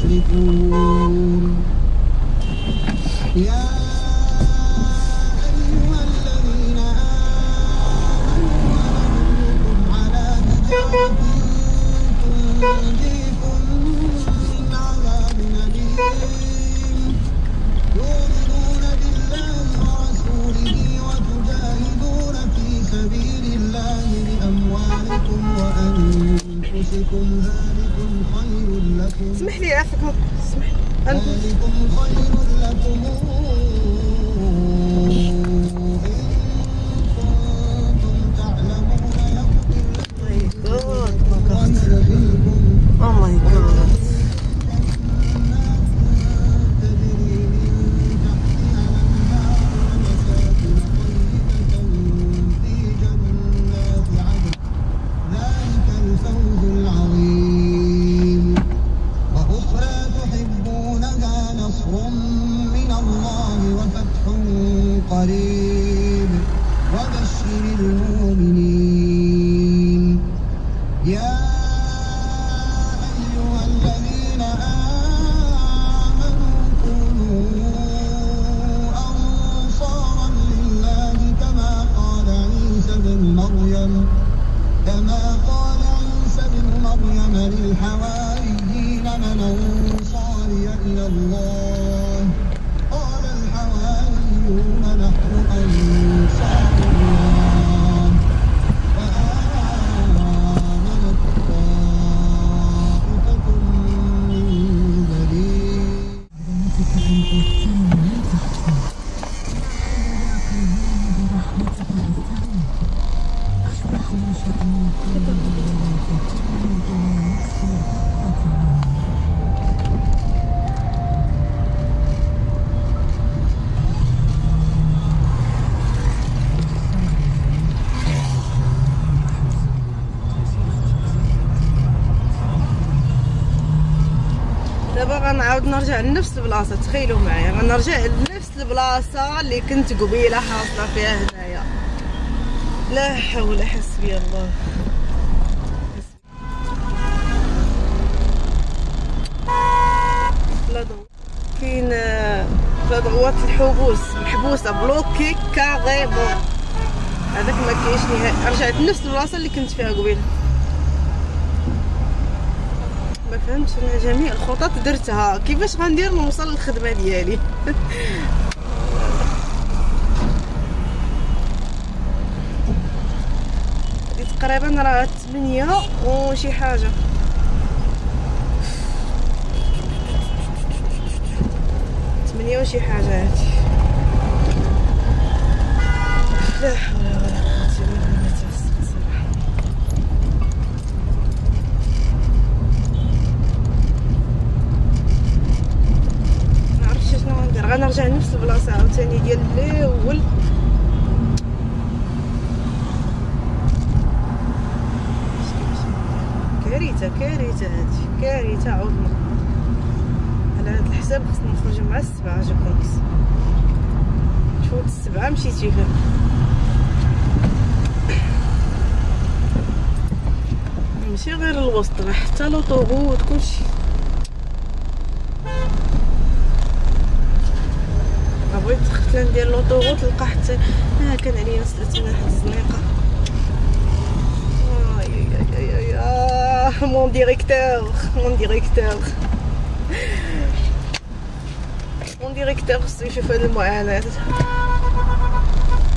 يشركون يا أيها الذين آمنوا على تنجيكم من عذاب بالله ورسوله وتجاهدون في سبيل الله بأموالكم وأنفسكم ذلكم خير لكم. لي ذلكم نرجع لنفس البلاصة تخيلوا معايا غنرجع لنفس البلاصة اللي كنت قبيلة حاصلة فيها هنايا. لا حول حسبي الله. كاين لا ضغوات الحبوس. محبوسة bloquée carrément هذاك ما كاينش نهائي. رجعت لنفس البلاصة اللي كنت فيها قبيلة. ما فهمتش أنا جميع الخطط درتها. كيفاش غندير نوصل للخدمة ديالي؟ هادي تقريبا راه 8 وشي حاجة. ثمانية وشي حاجة هادي. لا حول ولا قوة إلا بالله صراحة ما عرفتش شنو غندير غنرجع لنفس عاوتاني ديال الأول. كارثة كارثة هادي كارثة عظمى على هاد الحساب خصنا نخرجو مع السبعة جو كونس تفوت السبعة مشيتي فيها ماشي غير الوسط راه حتى لوطوغوت كلشي. بغيت دخلت ندير لوطوغوت لقى حتى ها كان عليا سلت من واحد الزنيقه. مون ديريكتور مون ديريكتور mon directeur خصو يشوف هاد المعاناة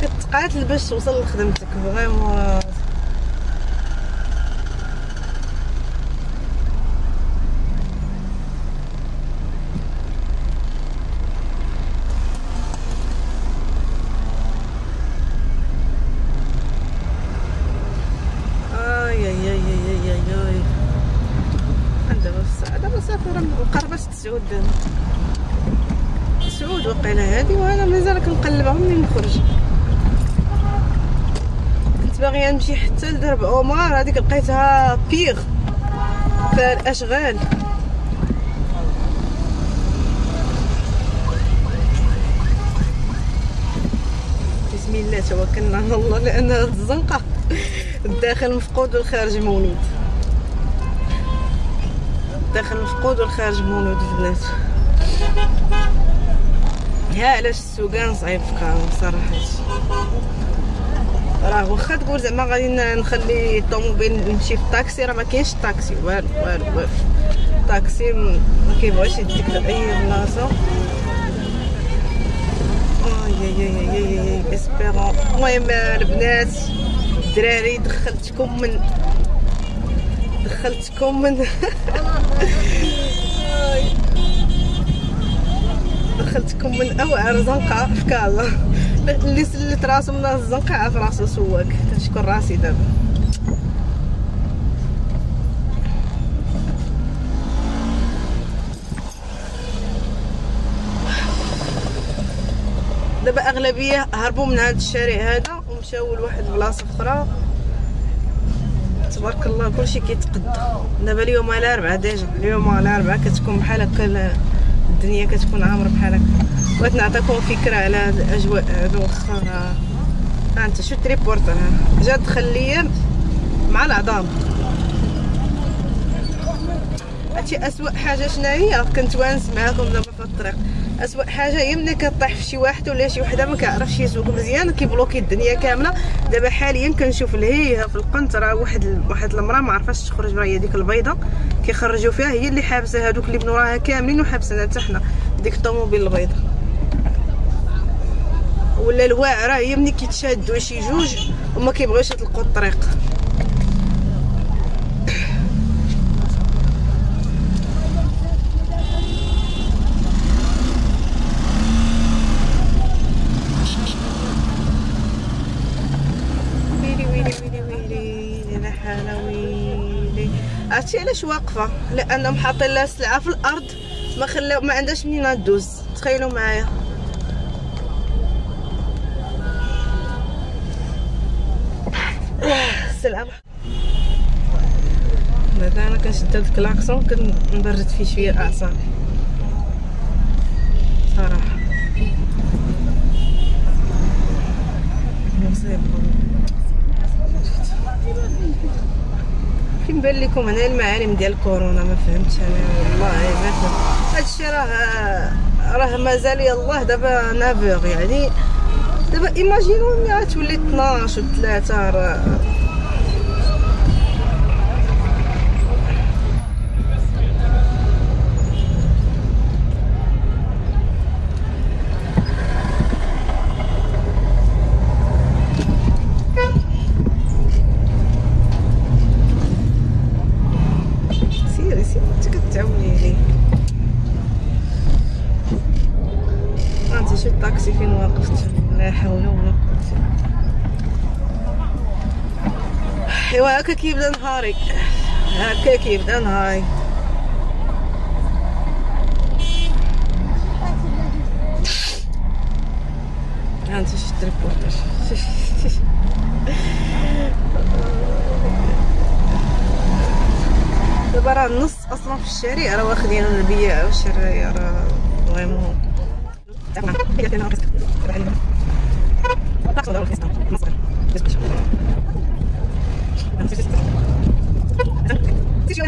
كتقاتل باش توصل لخدمتك vraiment اي اي اي اي اي اي اي دابا الساعة دابا صافي راه مقربة تسعود. تسعود وقيلا هادي وأنا مازال كنقلبها منين نخرج؟ كنت باغية نمشي حتى لدرب عمر هذيك لقيتها بيغ فيها الأشغال. بسم الله توكلنا على الله لأن هاد الزنقة الداخل مفقود والخارج مولود. الداخل مفقود والخارج مولود البنات. ها علاش السوقان صعيب في كارون صراحة. راه واخا تقول زعما غادي نخلي الطوموبيل نمشي في الطاكسي راه ما كاينش الطاكسي والو والو والو. الطاكسي ما كيبغيش يديك لاي بلاصه اسبيرون المهم البنات الدراري دخلتكم من دخلتكم من دخلتكم من اوعر زنقة في كازا اللي سلت راسو من الزنقة عارف راسو سواق تنشكر راسي دابا. دابا أغلبية هربوا من هذا الشارع هذا ومشاو لواحد البلاصه أخرى. تبارك الله كلشي كيتقدى دابا اليوم على ربعة ديجا. اليوم على ربعة كتكون بحال هكا الدنيا كتكون عامرة بحال هكا. بغيت نعطيكم فكرة على هاد الأجواء. هادو واخا ها انت شو تريبورتر جا دخل ليا مع العظام. هادشي اسوء حاجة شناهي؟ كنت وانس معاكم دابا في الطريق. اسوء حاجة هي ملي كطيح في شي واحد ولا شي وحدة ما كيعرفش يسوق مزيان كيبلوكي الدنيا كاملة. دابا حاليا كنشوف الهيها في القنت راه واحد واحد المرأة ما عرفاش تخرج راه هي ديك البيضه كيخرجوا فيها هي اللي حابسة هذوك اللي بانوا راها كاملين وحابسنا حتى حنا ديك الطوموبيل البيضه ولا الواعرة هي ملي كيتشادوا شي جوج وما كيبغيوش يطلقوا الطريق. عرفتي علاش واقفة؟ لأنهم حاطين لها السلعه في الأرض. ما خلاو ما عندهاش منين دوز تخيلوا معايا. السلام. دابا أنا كنشد هاد الكلاكسون كنبرد فيه شوية اعصابي صراحة. فين بان لكم؟ هنا المعالم ديال كورونا ما فهمتش أنا. والله ما فهمت. هادشي راه راه مازال يلاه دابا نافوغ يعني. دابا ايماجينو ملي تولي 12 و 3 راه. هكا كيبدا نهاري هكا كيبدا نهاري ها انت شفت الريبورتاج دابا راه النص أصلا في الشارع راه واخدين البياع والشرايه راه vraiment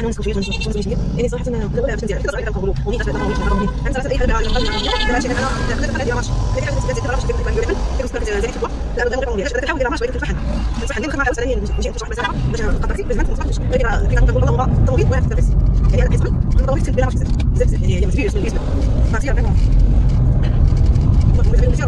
حنا نسكت شوية نسكت شوية شوية يعني صراحة أنا ولا عرفت مزيان كنت صغيره كنقولوا وني تعرف أنا أنا صراحة اي حاجة القلب دابا هادشي أنا نقدر نخلي ماتش هذه حاجة تضرب شي كنت كنقول لك كنت زي في الوقت لا غير نقول لك كنحاول ندير ماتش بغيت نتفحن نتفحن نخدم على ثانيا نجي نشرح مساحه باش نقدر باش ما نتفحنش ولكن كي كنقول الله الطويل ولا التنفس يعني أنا لي الطويل كنت بلا ماتش بزاف بزاف يعني هي مزيان بالنسبة فهمتي